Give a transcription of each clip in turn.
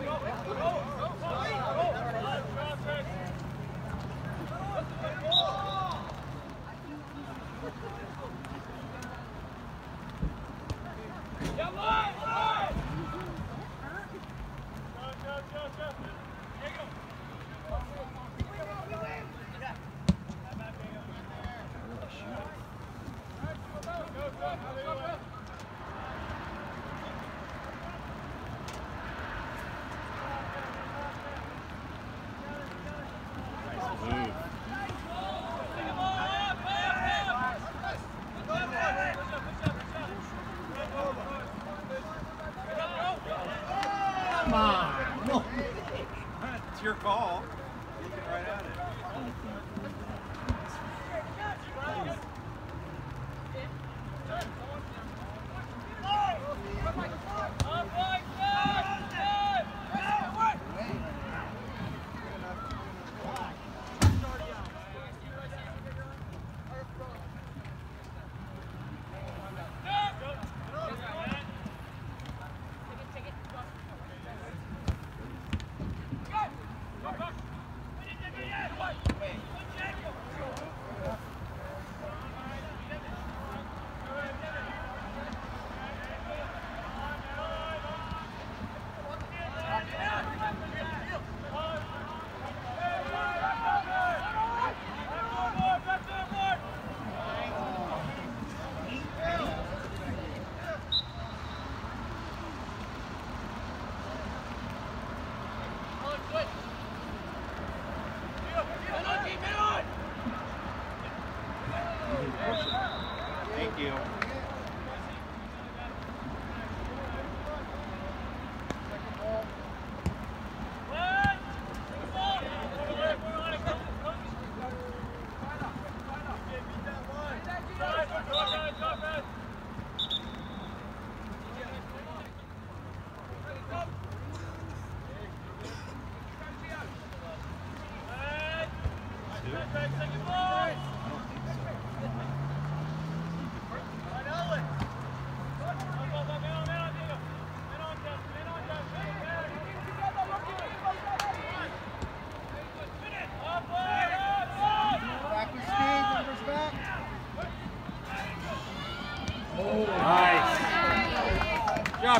Nice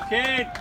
Kid.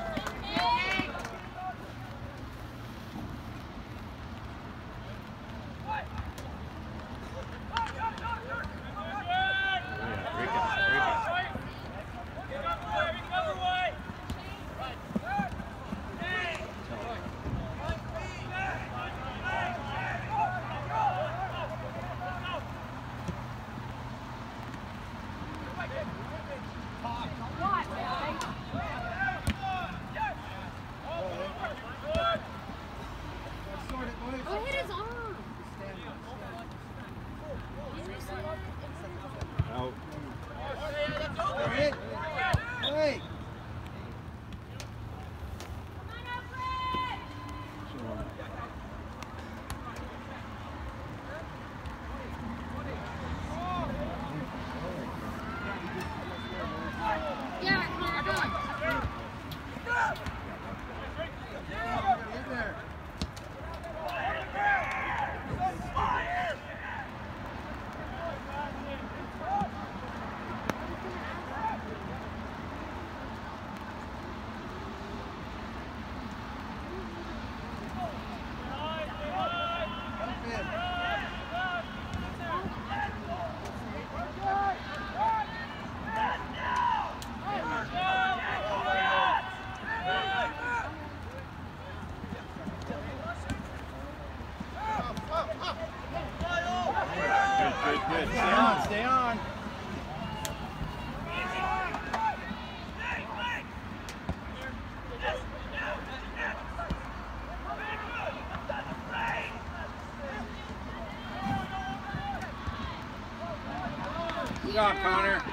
job, Connor.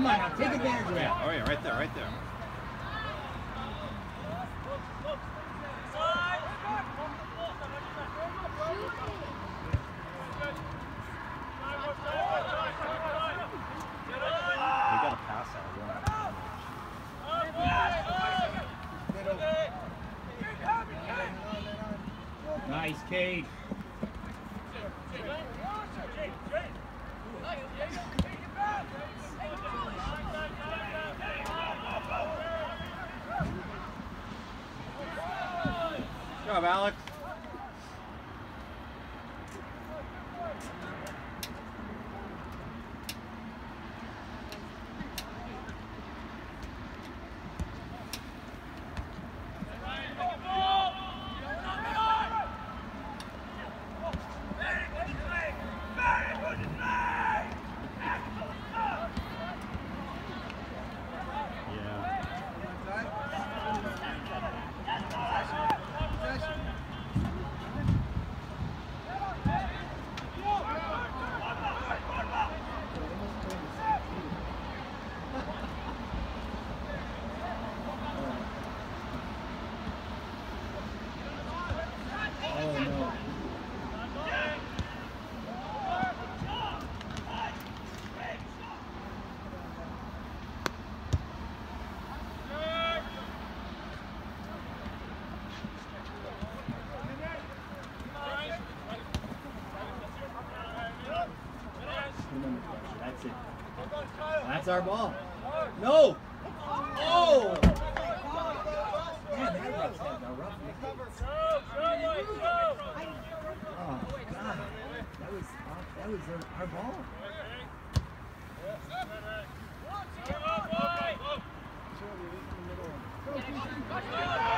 Come on take advantage of that. Oh yeah, right there, right there. Our ball. No! Oh! Man, that rough had a rough Oh, God. That was, off- that was our, our ball. Jaden.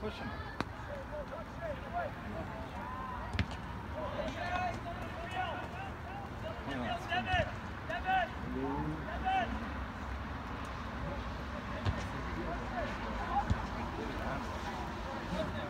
He's pushing. Trailing.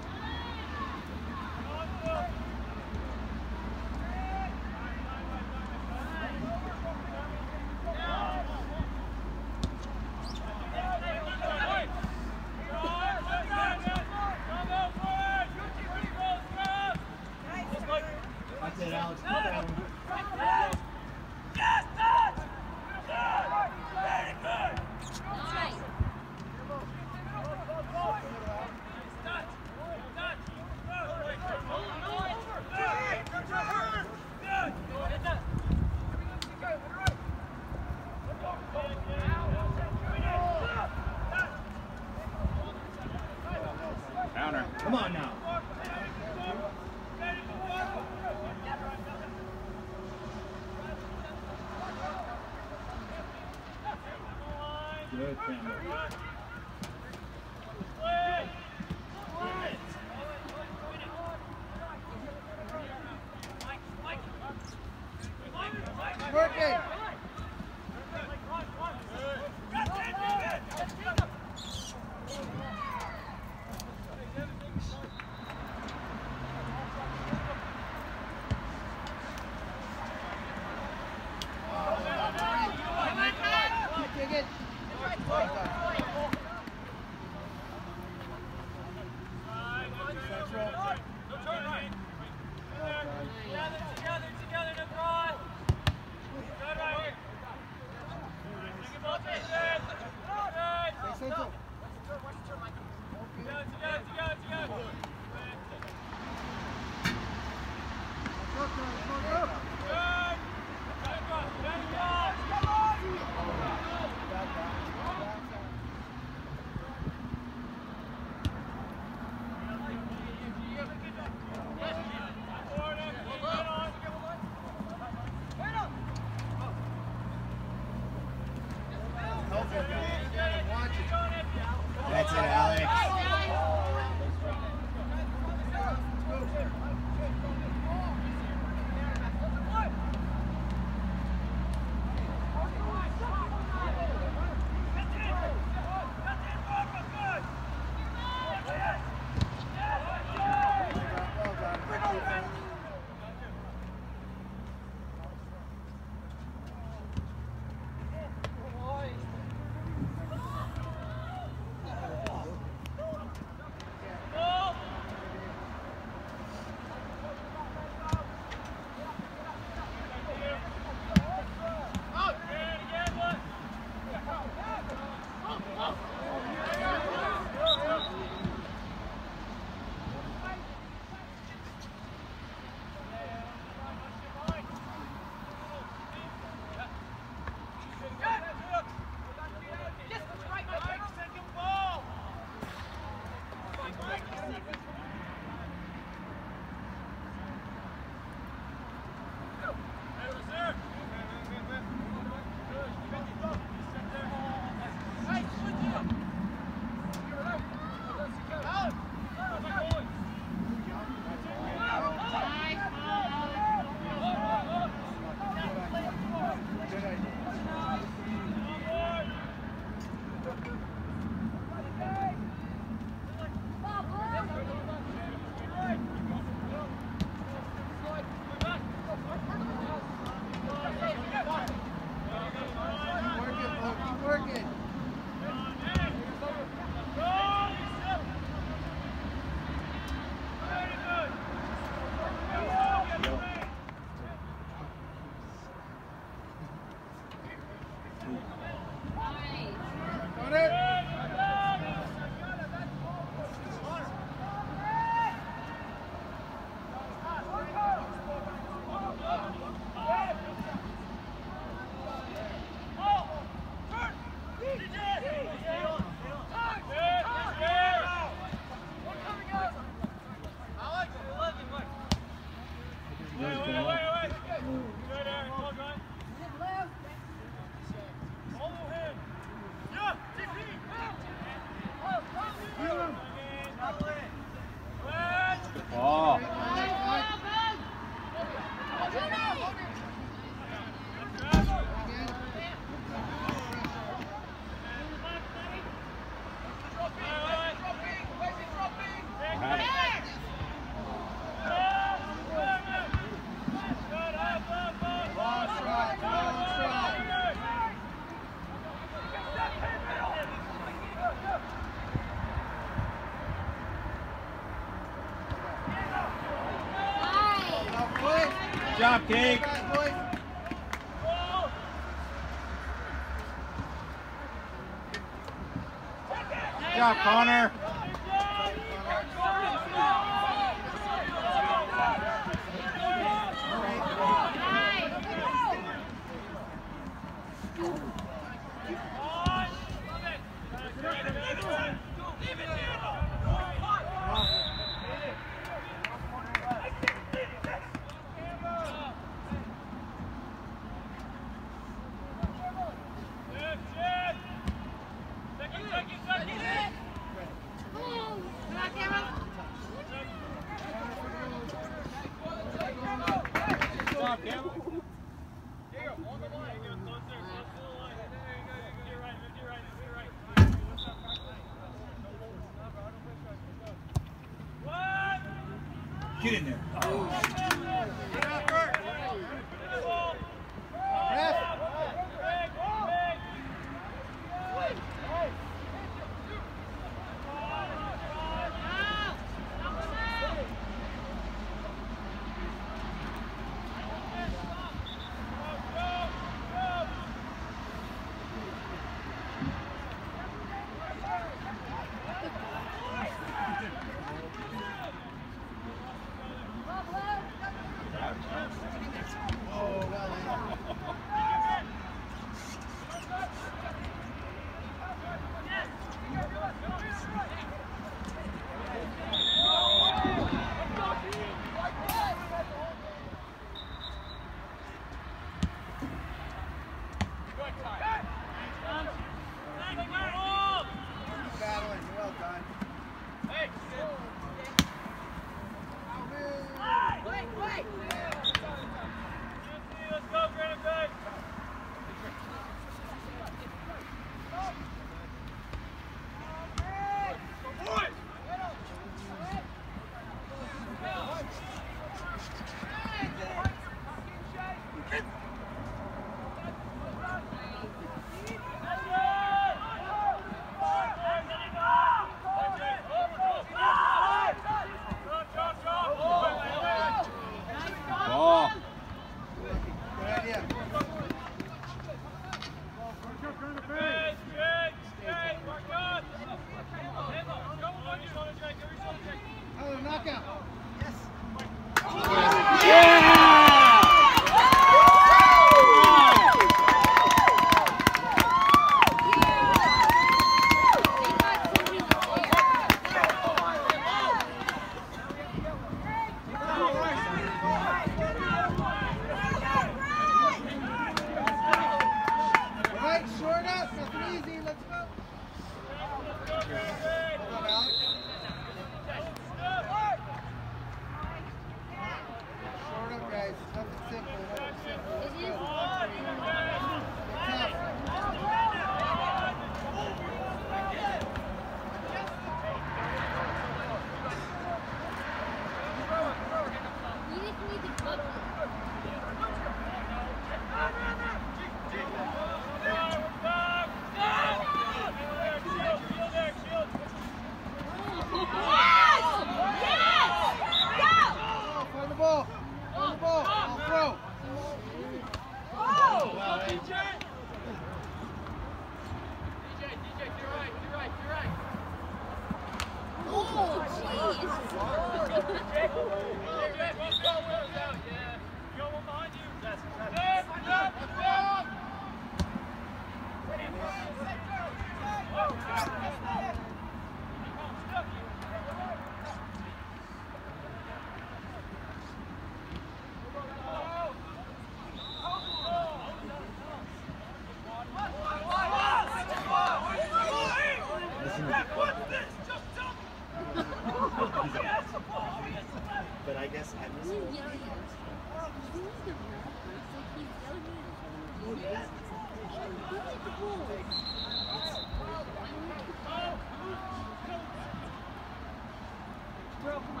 Bro, come.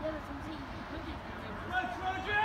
Yeah, that's what Let's Roger!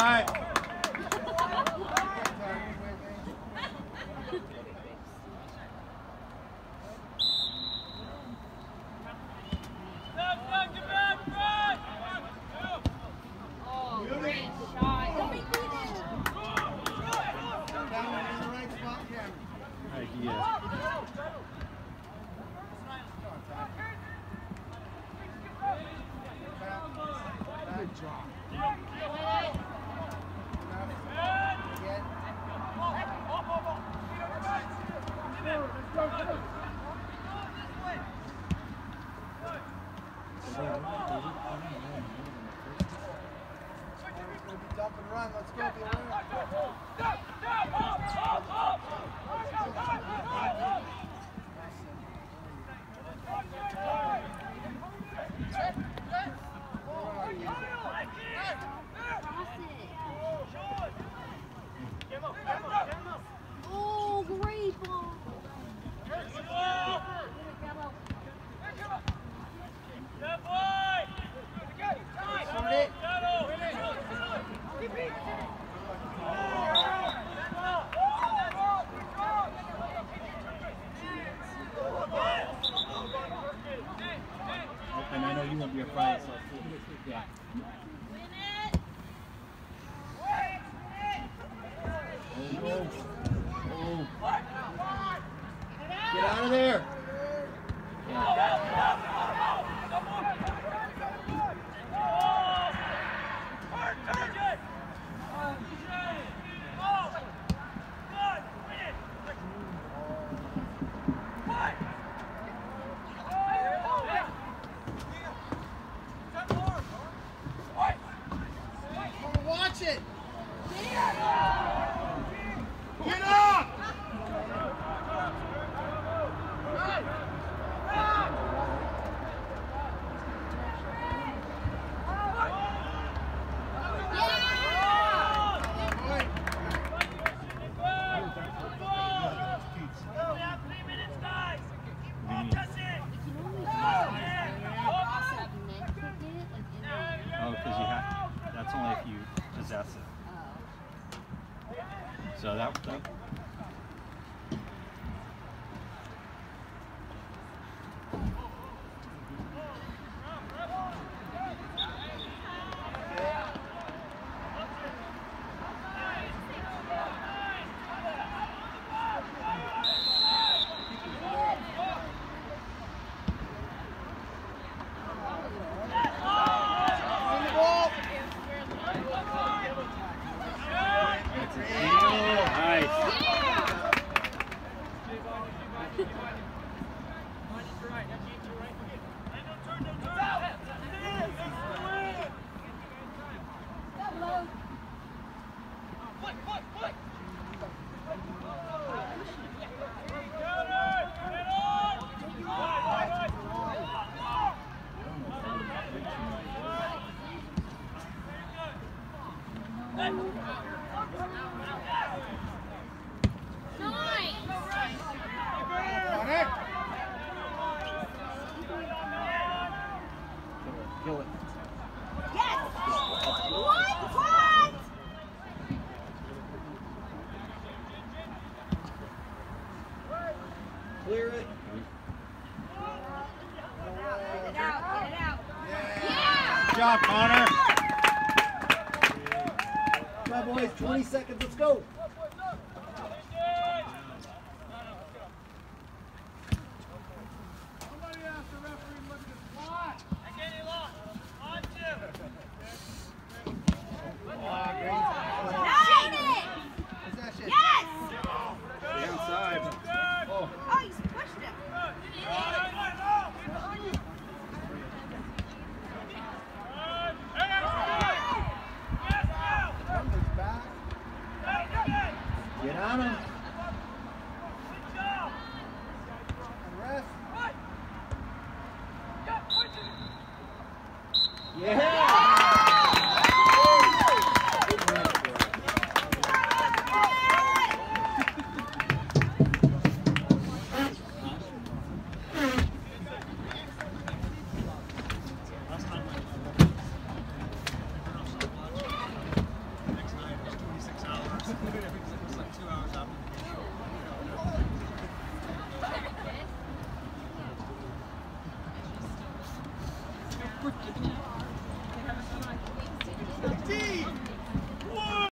は。